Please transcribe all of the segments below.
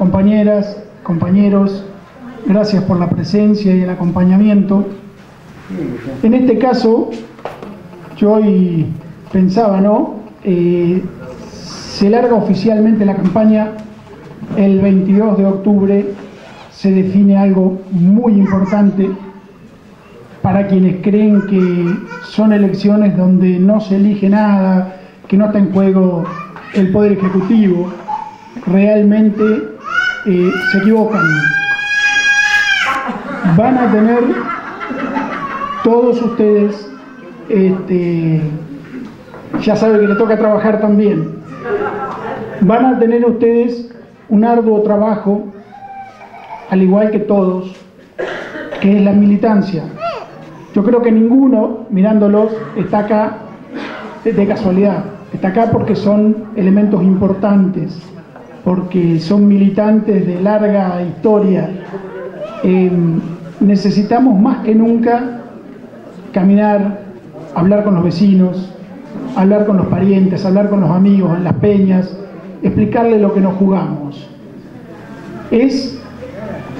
compañeras, compañeros, gracias por la presencia y el acompañamiento. En este caso, yo hoy pensaba, ¿no? Eh, se larga oficialmente la campaña el 22 de octubre, se define algo muy importante para quienes creen que son elecciones donde no se elige nada, que no está en juego el Poder Ejecutivo, realmente se equivocan. Van a tener todos ustedes, este, ya saben que le toca trabajar también, van a tener ustedes un arduo trabajo, al igual que todos, que es la militancia. Yo creo que ninguno, mirándolos, está acá de casualidad. Está acá porque son elementos importantes, porque son militantes de larga historia. Em, necesitamos más que nunca caminar, hablar con los vecinos, hablar con los parientes, hablar con los amigos en las peñas, explicarle lo que nos jugamos. Es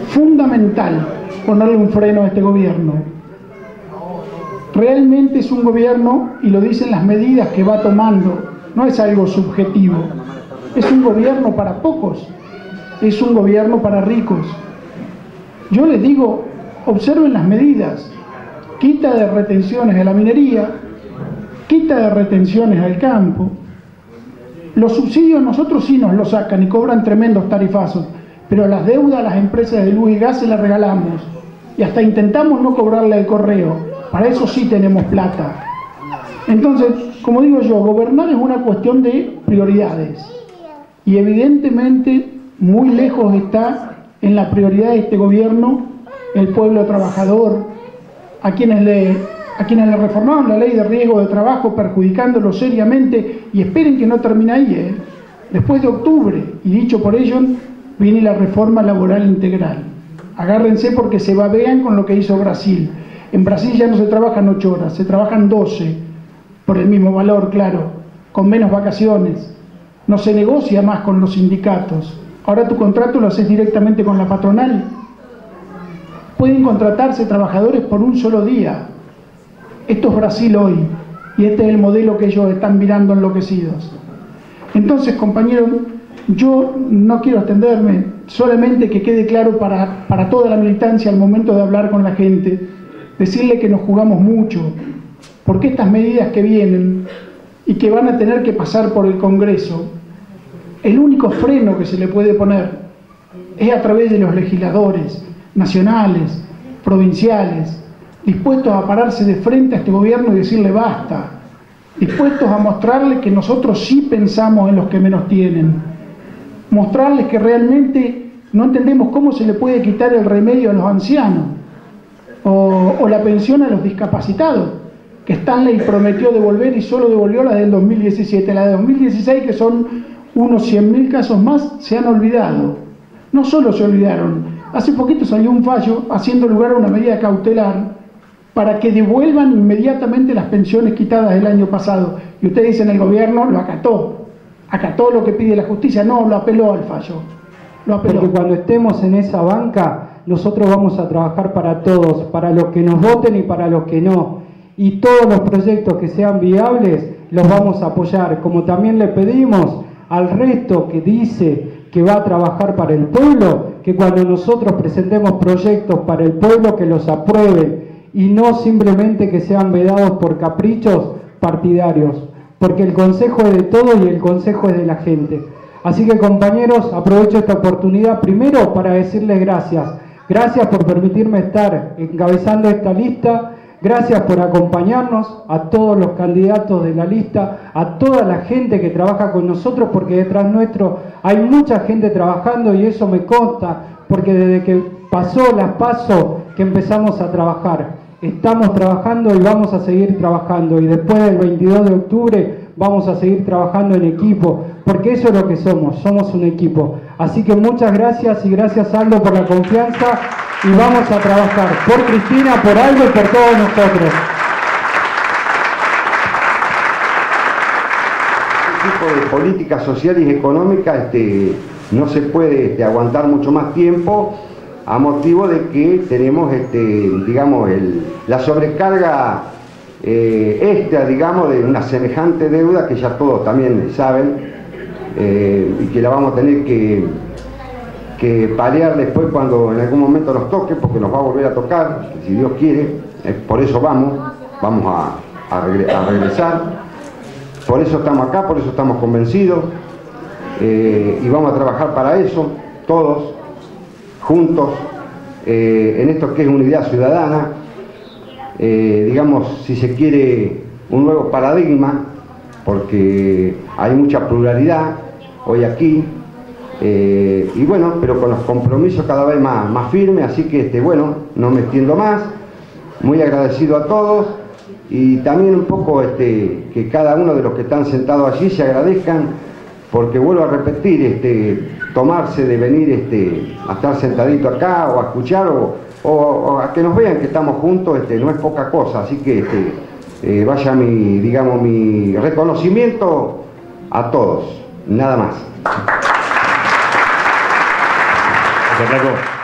fundamental ponerle un freno a este gobierno. Realmente es un gobierno, y lo dicen las medidas que va tomando, no es algo subjetivo, es un gobierno para pocos, es un gobierno para ricos. Yo les digo, observen las medidas, quita de retenciones a la minería, quita de retenciones al campo, los subsidios nosotros sí nos los sacan y cobran tremendos tarifazos, pero las deudas a las empresas de luz y gas se las regalamos y hasta intentamos no cobrarle al correo. Para eso sí tenemos plata. Entonces, como digo yo, gobernar es una cuestión de prioridades y evidentemente muy lejos está en la prioridad de este gobierno el pueblo trabajador, a quienes le a quienes le reformaron la ley de riesgo de trabajo perjudicándolo seriamente y esperen que no termine ahí. ¿eh? Después de octubre, y dicho por ellos, viene la reforma laboral integral. Agárrense porque se babean con lo que hizo Brasil. En Brasil ya no se trabajan ocho horas, se trabajan 12, por el mismo valor, claro, con menos vacaciones. No se negocia más con los sindicatos. Ahora tu contrato lo haces directamente con la patronal. Pueden contratarse trabajadores por un solo día, esto es Brasil hoy y este es el modelo que ellos están mirando enloquecidos. Entonces, compañeros, yo no quiero extenderme, solamente que quede claro para, para toda la militancia al momento de hablar con la gente, decirle que nos jugamos mucho, porque estas medidas que vienen y que van a tener que pasar por el Congreso, el único freno que se le puede poner es a través de los legisladores nacionales, provinciales, dispuestos a pararse de frente a este gobierno y decirle basta, dispuestos a mostrarle que nosotros sí pensamos en los que menos tienen, mostrarles que realmente no entendemos cómo se le puede quitar el remedio a los ancianos o, o la pensión a los discapacitados, Stanley prometió devolver y solo devolvió la del 2017, la de 2016 que son unos 100.000 casos más, se han olvidado. No solo se olvidaron, hace poquito salió un fallo haciendo lugar a una medida cautelar para que devuelvan inmediatamente las pensiones quitadas el año pasado. Y ustedes dicen, el gobierno lo acató, acató lo que pide la justicia, no, lo apeló al fallo. Lo. Porque cuando estemos en esa banca, nosotros vamos a trabajar para todos, para los que nos voten y para los que no. Y todos los proyectos que sean viables los vamos a apoyar, como también le pedimos al resto que dice que va a trabajar para el pueblo, que cuando nosotros presentemos proyectos para el pueblo, que los aprueben y no simplemente que sean vedados por caprichos partidarios, porque el consejo es de todos y el consejo es de la gente. Así que compañeros, aprovecho esta oportunidad primero para decirles gracias. Gracias por permitirme estar encabezando esta lista. Gracias por acompañarnos a todos los candidatos de la lista, a toda la gente que trabaja con nosotros, porque detrás nuestro hay mucha gente trabajando y eso me consta, porque desde que pasó las paso que empezamos a trabajar. Estamos trabajando y vamos a seguir trabajando y después del 22 de octubre vamos a seguir trabajando en equipo, porque eso es lo que somos, somos un equipo. Así que muchas gracias y gracias Aldo por la confianza y vamos a trabajar por Cristina, por Aldo y por todos nosotros. Este tipo de políticas sociales y económicas este, no se puede este, aguantar mucho más tiempo a motivo de que tenemos, este, digamos, la sobrecarga eh, extra, digamos, de una semejante deuda que ya todos también saben eh, y que la vamos a tener que, que paliar después cuando en algún momento nos toque, porque nos va a volver a tocar, si Dios quiere, eh, por eso vamos, vamos a, a, regresar, por eso estamos acá, por eso estamos convencidos y vamos a trabajar para eso, todos, juntos, en esto que es unidad ciudadana, eh, digamos, si se quiere, un nuevo paradigma, porque hay mucha pluralidad hoy aquí, eh, y bueno, pero con los compromisos cada vez más, más firmes, así que este, bueno, no me extiendo más, muy agradecido a todos. Y también un poco este, que cada uno de los que están sentados allí se agradezcan, porque vuelvo a repetir, este, tomarse de venir este, a estar sentadito acá o a escuchar o, o, a que nos vean que estamos juntos, este, no es poca cosa, así que este, eh, vaya mi, digamos, mi reconocimiento a todos, nada más. Gracias, Flaco.